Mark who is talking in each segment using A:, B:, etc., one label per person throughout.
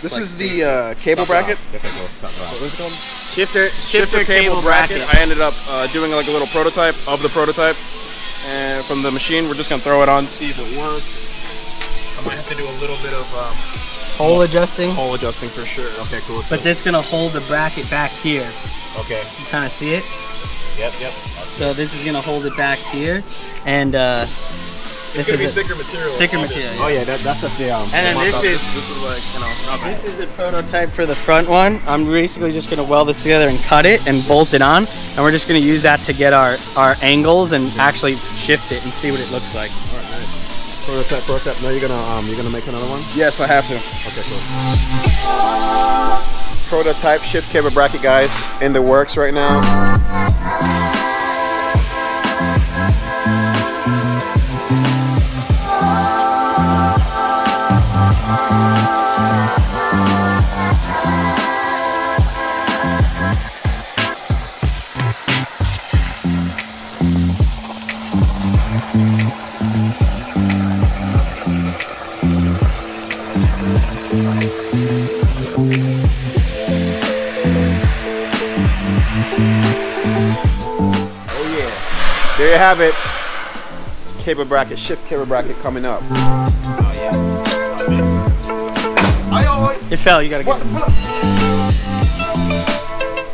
A: This is the uh, cable bracket.
B: Shifter,
A: Shifter cable bracket. I ended up uh, doing like a little prototype of the prototype, and from the machine, we're just gonna throw it on, see if it works. I might have to do a little bit of um,
B: hole adjusting.
A: hole adjusting for sure.
C: Okay, cool.
B: But this gonna hold the bracket back here.
C: okay.
B: You kind of see it?
C: Yep, yep.
B: So this is gonna hold it back here, and uh,
A: It's
B: this
A: gonna be
B: is a
A: thicker material.
B: thicker
A: obviously.
B: material.
C: Oh yeah, that, that's just the um.
B: And then this is
A: This is like you know.
B: this is the prototype for the front one. I'm basically just gonna weld this together and cut it and bolt it on, and we're just gonna use that to get our our angles and actually shift it and see what it looks like.
C: prototype, prototype. Now you're gonna um, you're gonna make another one.
A: Yes, I have to.
C: Okay, cool.
A: Prototype shift cable bracket, guys, in the works right now. Have it. Cable bracket, shift cable bracket coming up.
B: It fell. You gotta get. it.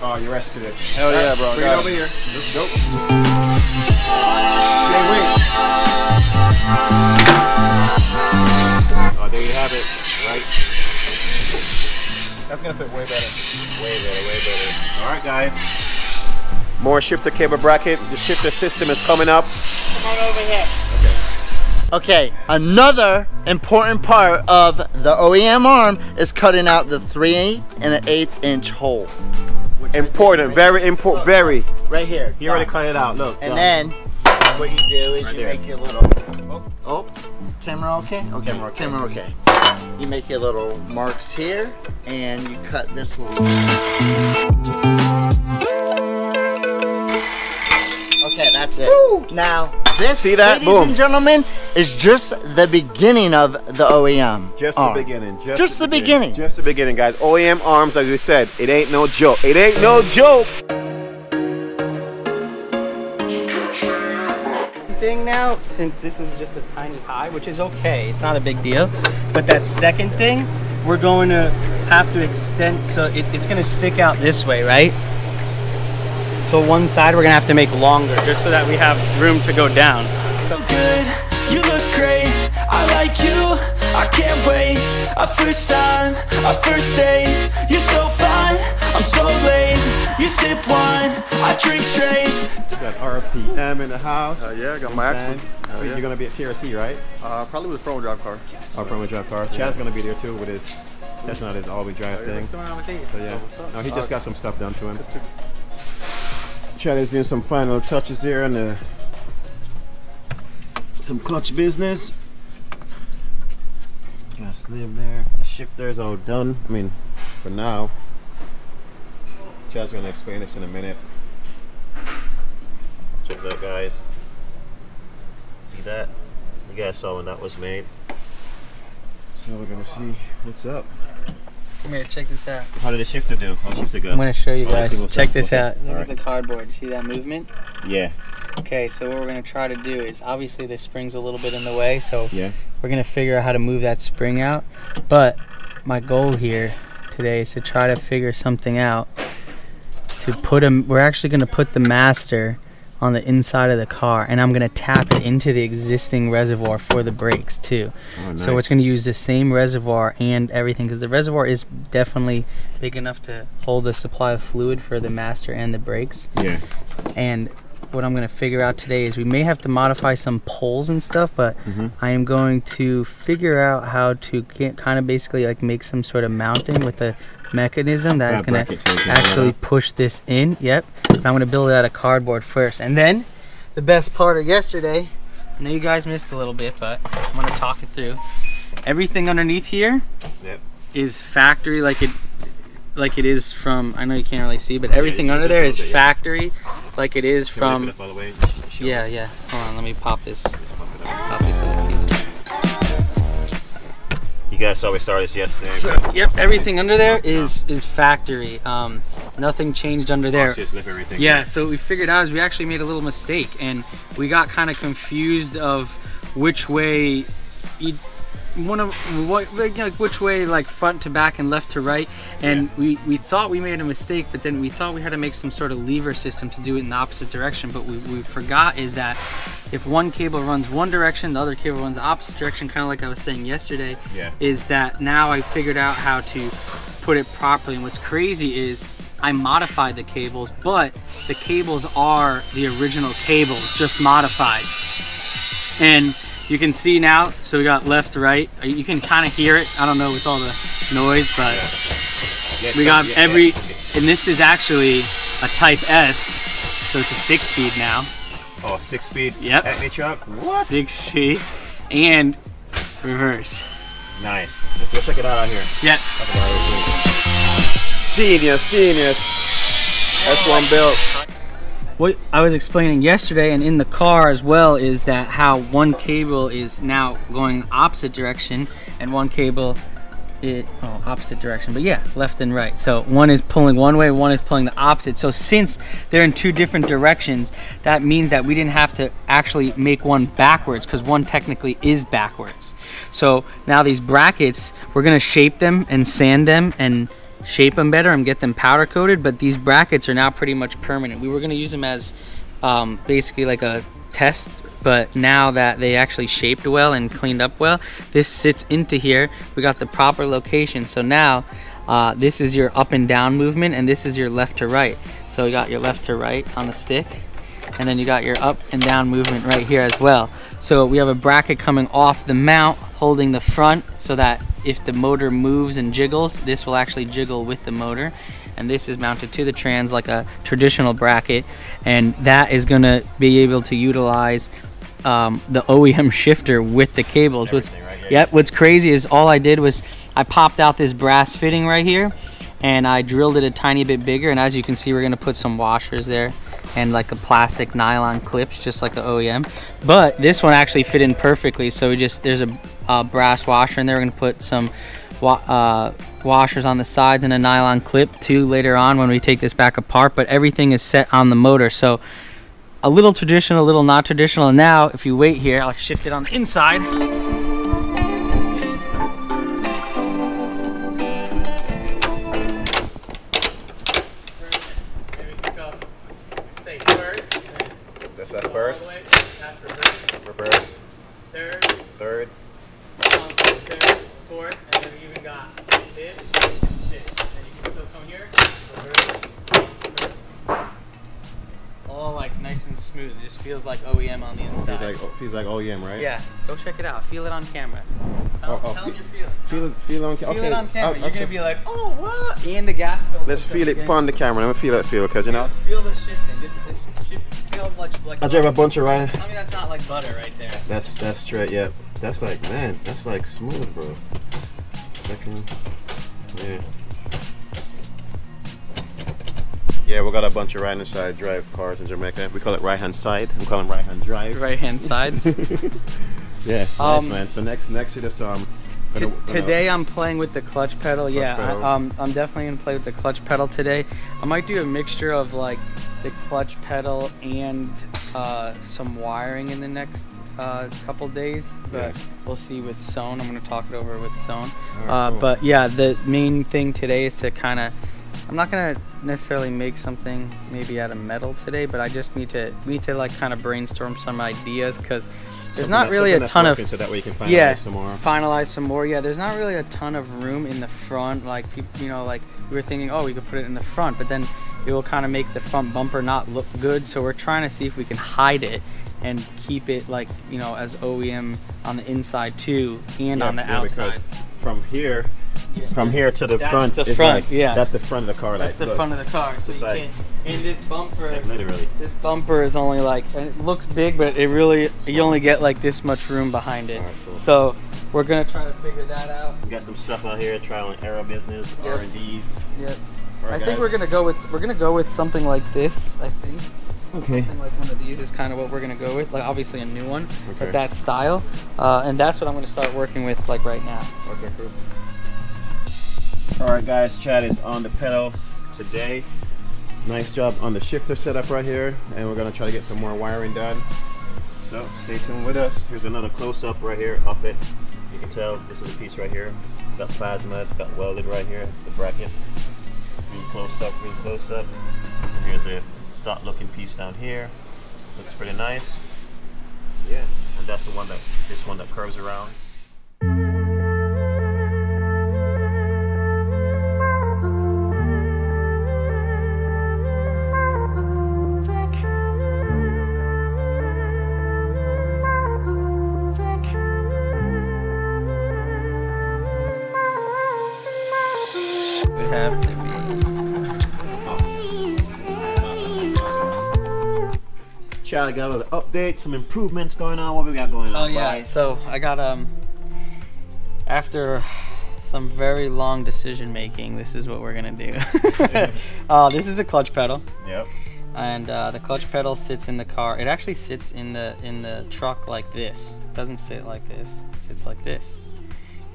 A: Oh, you rescued it. Hell yeah, bro.
C: Bring it over here.
A: Let's go. Wait.
C: Oh, there you have it. Right.
A: That's gonna fit way better.
C: Way better, way better. All right, guys.
A: More shifter cable bracket. The shifter system is coming up. Come on over here.
D: Okay, Okay, another important part of the OEM arm is cutting out the three and an eighth inch hole.
A: Important, very important, very.
D: Right here.
C: You already cut it out. Look.
D: And
C: done.
D: then what you do is you
C: there.
D: make your little. Oh, camera okay? Okay,
C: Camera okay.
D: Camera okay. You make your little marks here, and you cut this little. That's it. Now this,
A: See that?
D: ladies
A: Boom.
D: and gentlemen, is just the beginning of the OEM.
A: Just the beginning. Just,
D: Just the beginning.
A: Just the beginning, guys. OEM arms, as we said, it ain't no joke. It ain't no joke.
B: thing now, since this is just a tiny high, which is okay, it's not a big deal. But that second thing, we're going to have to extend, so it, it's going to stick out this way, right? So one side we're going to have to make longer, just so that we have room to go down. So
E: good, you look great. I like you, I can't wait. A first time, a first date. You're so fine, I'm so late. You sip wine, I drink straight.
C: We got RPM in the house.
A: Uh, yeah, I got
C: You know
A: my
C: what I'm
A: action.
C: saying?
A: Oh,
C: Sweet,
A: yeah.
C: you're gonna be at TRC, right?
A: Uh, probably with a front drive car.
C: Our front wheel drive car. Chad's gonna be there too with his testing out his all-wheel drive thing.
B: what's going on with these?
C: So yeah, no, he just got some stuff done to him. Is doing some final touches here on the some clutch business. Got a slim there. The shifter's all done. I mean, for now. Chad's gonna explain this in a minute. Check that, guys. See that? You guys saw when that was made. So we're gonna see what's up.
B: Come here, check this out.
C: How did the shifter do? How the shifter go?
B: I'm going to show you
C: Oh,
B: guys.
C: what's
B: Check
C: up,
B: this
C: what's
B: out.
C: up.
B: Look at
C: Alright.
B: the cardboard. You See that movement?
C: Yeah,
B: Okay, so what we're going to try to do is obviously this spring's a little bit in the way, so
C: yeah.
B: we're gonna figure out how to move that spring out. But my goal here today is to try to figure something out to put a. We're actually gonna put the master on the inside of the car, and I'm gonna tap it into the existing reservoir for the brakes too.
C: Oh,
B: So it's gonna use the same reservoir and everything because the reservoir is definitely big enough to hold the supply of fluid for the master and the brakes.
C: Yeah.
B: And what I'm gonna figure out today is we may have to modify some poles and stuff, but
C: Mm-hmm.
B: I am going to figure out how to get, kind of basically like make some sort of mounting with a mechanism that is gonna
C: so you can hold it
B: actually push this in. Yep. I'm gonna build it out of cardboard first, and then the best part of yesterday. I know you guys missed a little bit, but I'm gonna talk it through. Everything underneath here is
C: Yep.
B: factory, like it, like it is from. I know you can't really see, but everything
C: you
B: under there
C: is
B: is
C: it, yeah.
B: Like it is from.
C: lift it up all the way? Show
B: Yeah,
C: us.
B: yeah. Hold on, let me pop this. Pop this little piece.
C: You guys saw we started this yesterday.
B: So, yep, everything under there is is factory. Um, nothing changed under there.
C: Everything.
B: Yeah, so we figured out is we actually made a little mistake and we got kind of confused of which way each one of what like, you know, which way like front to back and left to right and we we thought we made a mistake but then we thought we had to make some sort of lever system to do it in the opposite direction but we, we forgot is that if one cable runs one direction the other cable runs the opposite direction kind of like i was saying yesterday
C: Yeah.
B: is that now i figured out how to put it properly and what's crazy is I modified the cables, but the cables are the original cables, just modified. And you can see now, so we got left, right. Uh, You can kind of hear it. I don't know with all the noise, but
C: Yeah,
B: we got
C: yeah,
B: every, and this is actually a Type S, so it's a six speed now.
C: Oh, six speed.
B: Yep.
C: Acty truck. What?
B: Six speed and reverse.
C: Nice. Let's go check it out out here.
B: Yeah.
C: Talk about it real quick.
A: Genius, genius. S1 built.
B: What I was explaining yesterday and in the car as well is that how one cable is now going opposite direction and one cable it oh opposite direction but yeah left and right. So one is pulling one way one is pulling the opposite. So since they're in two different directions that means that we didn't have to actually make one backwards because one technically is backwards. So now these brackets we're going to shape them and sand them and shape them better and get them powder coated but these brackets are now pretty much permanent. We were going to use them as um, basically like a test but now that they actually shaped well and cleaned up well this sits into here. We got the proper location. So now uh, this is your up and down movement and this is your left to right. So you got your left to right on the stick and then you got your up and down movement right here as well. So we have a bracket coming off the mount holding the front so that if the motor moves and jiggles, this will actually jiggle with the motor. And this is mounted to the trans like a traditional bracket. And that is going to be able to utilize um, the OEM shifter with the cables. What's,
C: right
B: yep, what's crazy is all I did was I popped out this brass fitting right here and I drilled it a tiny bit bigger. And as you can see we're gonna put some washers there and like a plastic nylon clips just like an OEM but this one actually fit in perfectly. So we just there's a, uh brass washer and there. We're gonna put some wa- uh, washers on the sides and a nylon clip too later on when we take this back apart but everything is set on the motor. So a little traditional a little not traditional. And now if you wait here I'll shift it on the inside nice and smooth. It just feels like OEM on the inside.
C: Feels like oh, feels like OEM, right?
B: yeah, go check it out. Feel it on camera. Tell,
C: Oh, oh,
B: tell them
C: fe-
B: you're.
C: Feel it. Feel on.
B: Feel
C: okay.
B: it on camera.
C: I'll-
B: You're gonna be like, oh what? And the gas pedal.
C: Let's feel it upon the camera. Let me feel that feel, cause you know.
B: Feel the shifting. Just, just, just feel much like.
C: I drive a bunch of ride.
B: Tell me that's not like butter right there.
C: That's that's straight. Yeah. That's like man. That's like smooth, bro. Second. Um, yeah. Yeah, we got a bunch of right hand side drive cars in Jamaica. We call it right hand side. We call them right hand drive.
B: Right hand sides.
C: Yeah, nice
B: Um,
C: man. So next, next to this, um, gonna- gonna-
B: today I'm playing with the clutch pedal. yeah,
C: pedal.
B: I, um, I'm definitely gonna play with the clutch pedal today. I might do a mixture of like the clutch pedal and uh, some wiring in the next uh, couple days, but
C: Yeah.
B: we'll see with Sone. I'm gonna talk it over with Sone.
C: Alright,
B: uh,
C: cool.
B: But yeah, the main thing today is to kind of. I'm not gonna necessarily make something maybe out of metal today, but I just need to we need to like kind of brainstorm some ideas because there's
C: something
B: not
C: that-
B: really a ton of
C: so that way you can finalize
B: yeah,
C: tomorrow.
B: finalize some more. Yeah, there's not really a ton of room in the front. Like you know, like we were thinking, oh, we could put it in the front, but then it will kind of make the front bumper not look good. So we're trying to see if we can hide it and keep it like you know as OEM on the inside too and on the
C: yeah,
B: outside.
C: Because from here, from here to the
B: That's
C: front,
B: the
C: it's
B: front,
C: like,
B: yeah.
C: that's the front of the car.
B: That's
C: like,
B: the
C: look,
B: front of the car. So
C: It's
B: you
C: like-
B: can in this bumper.
C: like, literally.
B: This bumper is only like it looks big, but it really you only get like this much room behind it.
C: Alright, cool.
B: So we're gonna try to figure that out.
C: We got some stuff out here, trial and error business,
B: Yep.
C: R and D's.
B: Yep.
C: Alright,
B: I think we're gonna go with we're gonna go with something like this. I think
C: Okay.
B: Something like one of these is kind of what we're gonna go with. Like obviously a new one,
C: Okay.
B: but that style, uh, and that's what I'm gonna start working with like right now.
C: Okay, cool. All right, guys, Chad is on the pedal today. Nice job on the shifter setup right here, and we're gonna try to get some more wiring done. So stay tuned with us. Here's another close-up right here of it. You can tell this is a piece right here. Got plasma, got welded right here, the bracket. Real close up, real close up. And here's a stock-looking piece down here. Looks pretty nice. Yeah, and that's the one that this one that curves around. Chad got a little update, some improvements going on. What we got going on?
B: Oh yeah.
C: Brian?
B: So I got um. After some very long decision making, this is what we're gonna do. uh, this is the clutch pedal.
C: Yep.
B: and uh, the clutch pedal sits in the car. It actually sits in the in the truck like this. It doesn't sit like this. It sits like this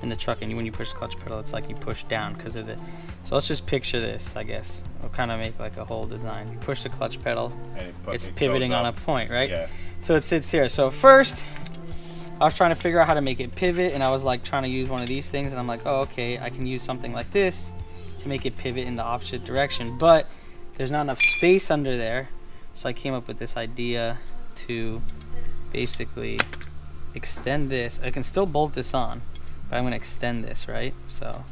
B: in the truck. And when you push the clutch pedal, it's like you push down because of the. So let's just picture this. I guess we'll kind of make like a whole design. You push the clutch pedal,
C: it
B: it's pivoting on a point, right?
C: Yeah.
B: So it sits here. So first, I was trying to figure out how to make it pivot, and I was like trying to use one of these things, and I'm like, oh, okay, I can use something like this to make it pivot in the opposite direction. But there's not enough space under there, so I came up with this idea to basically extend this. I can still bolt this on, but I'm gonna extend this, right? So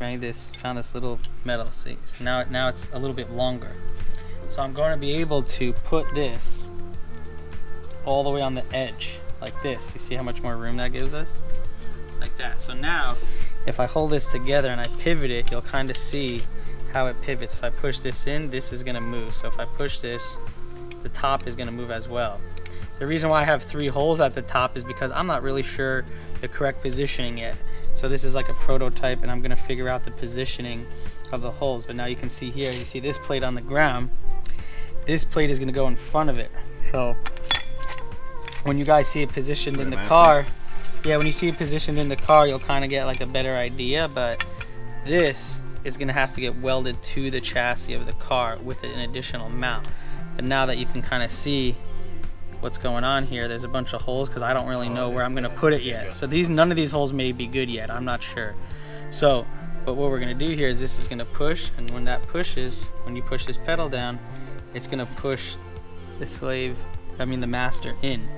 B: I made this, found this little metal. See, so now now it's a little bit longer. So I'm going to be able to put this all the way on the edge like this. You see how much more room that gives us? Like that. So now if I hold this together and I pivot it, you'll kind of see how it pivots. If I push this in, this is gonna move. So if I push this, the top is gonna move as well. The reason why I have three holes at the top is because I'm not really sure the correct positioning yet. So this is like a prototype and I'm gonna figure out the positioning of the holes. But now you can see here, you see this plate on the ground. This plate is gonna go in front of it. So when you guys see it positioned in the car, yeah, when you see it positioned in the car, you'll kind of get like a better idea. But this is gonna have to get welded to the chassis of the car with an additional mount. But now that you can kind of see what's going on here, there's a bunch of holes because I don't really oh, know where I'm gonna put it yet. So these, none of these holes may be good yet. I'm not sure. So, but what we're gonna do here is this is gonna push, and when that pushes, when you push this pedal down, it's gonna push the slave, I mean the master in.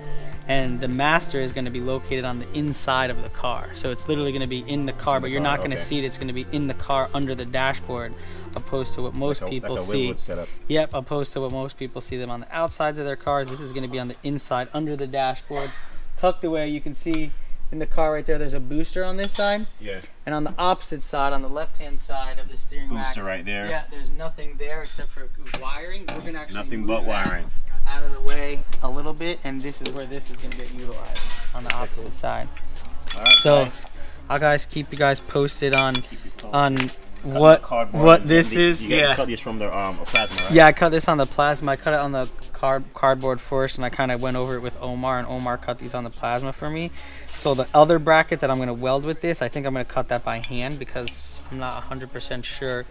B: And the master is gonna be located on the inside of the car. So it's literally gonna be in the car, but you're
C: car,
B: not oh, gonna
C: okay.
B: see it. It's gonna be in the car under the dashboard, opposed to what most
C: Like a-
B: people
C: like a
B: see.
C: Setup.
B: Yep, opposed to what most people see them on the outsides of their cars. This is going to be on the inside, under the dashboard, tucked away. You can see in the car right there. There's a booster on this side,
C: Yeah.
B: and on the opposite side, on the left-hand side of the steering rack,
C: Booster right there.
B: yeah, there's nothing there except for wiring. We're gonna actually
C: Nothing but
B: that
C: wiring.
B: Out of the way a little bit, and this is where this is gonna get utilized on the opposite side.
C: All right.
B: So,
C: guys.
B: I'll guys keep you guys posted on
C: Keep it posted.
B: on what what this
C: the-
B: is. Yeah.
C: cut these from the um plasma, right?
B: Yeah, I cut this on the plasma. I cut it on the card cardboard first, and I kind of went over it with Omar, and Omar cut these on the plasma for me. So the other bracket that I'm gonna weld with this, I think I'm gonna cut that by hand because I'm not 100% sure.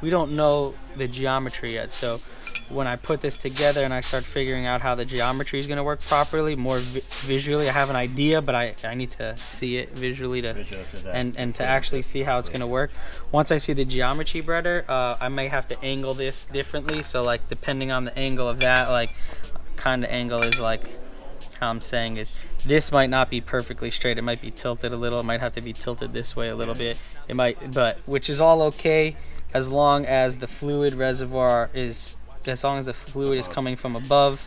B: We don't know the geometry yet, so when I put this together and I start figuring out how the geometry is gonna work properly, more vi- visually, I have an idea, but I, I need to see it visually to
C: Visual to that.
B: and and to actually see how it's gonna work. Once I see the geometry better, uh, I may have to angle this differently. So like depending on the angle of that, like kind of angle is like how I'm saying is this might not be perfectly straight. It might be tilted a little. It might have to be tilted this way a little bit. It might, but which is all okay as long as the fluid reservoir is as long as the fluid is coming from above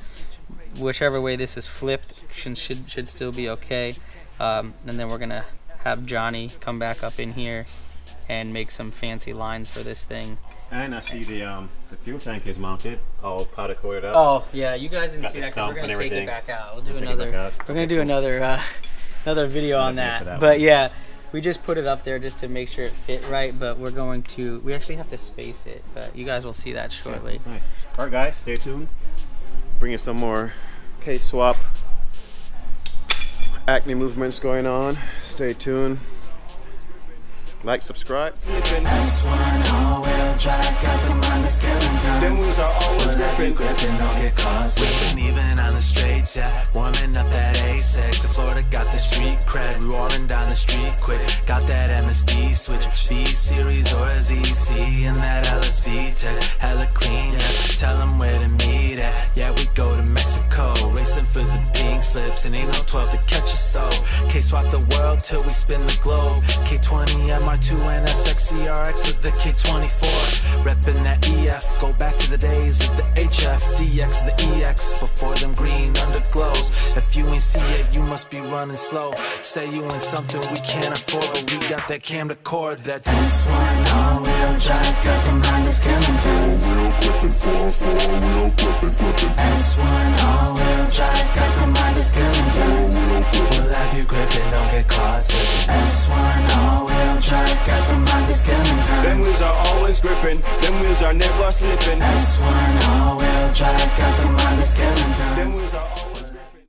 B: whichever way this is flipped should should, should still be okay um, and then we're gonna have Johnny come back up in here and make some fancy lines for this thing
C: And I see the um the fuel tank is mounted, all powder coated up.
B: oh yeah you guys didn't
C: Got
B: see
C: the
B: that 'cause we're gonna
C: and
B: take it back out we'll do
C: Take it
B: another
C: back out.
B: we're gonna
C: Okay,
B: do
C: cool.
B: another uh, another video on
C: Another video
B: that,
C: that
B: but
C: one.
B: yeah we just put it up there just to make sure it fit right but we're going to we actually have to space it but you guys will see that
C: Yeah,
B: shortly
C: it's nice. All right, guys, stay tuned. bring you some more K-swap Acty movements going on. Stay tuned. Like, subscribe.
E: S1 all-wheel drive, got the mind of skeleton.
A: Them wheels are always gripping.
E: gripping, don't get caught slipping.
F: Even on the straights, yeah. Warming up that A6. In Florida got the street cred. We roaring down the street quick. Got that MSD switch. B series or ZC. And that LS VTEC. Hella clean, yeah. Tell them where to meet at. Yeah, we go to Mexico. For the pink slips. And ain't no 12 to catch us so. K swap the world till we spin the globe. K20 MR2 and SXCRX with the K24. Reppin' that EF. Go back to the days of the HF, DX, the EX. Before them green underglows. If you ain't see it, you must be running slow. Say you in something we can't afford, but we got that cam to camcorder that's.
E: S1 all-wheel drive, got the mind of skeleton. S1 all-wheel drive, got the mind is still in.
F: We'll have you gripping, don't get caught.
E: S1 all-wheel drive, got the mind is still in touch.
A: Them wheels are always gripping, them wheels are never slipping.
E: S1 all-wheel drive, got the mind is still in. Them wheels are always